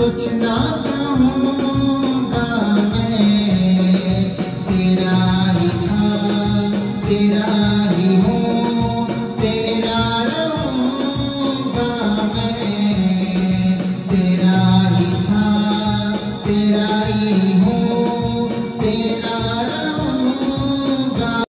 कुछ ना कहूँगा मैं तेरा ही था तेरा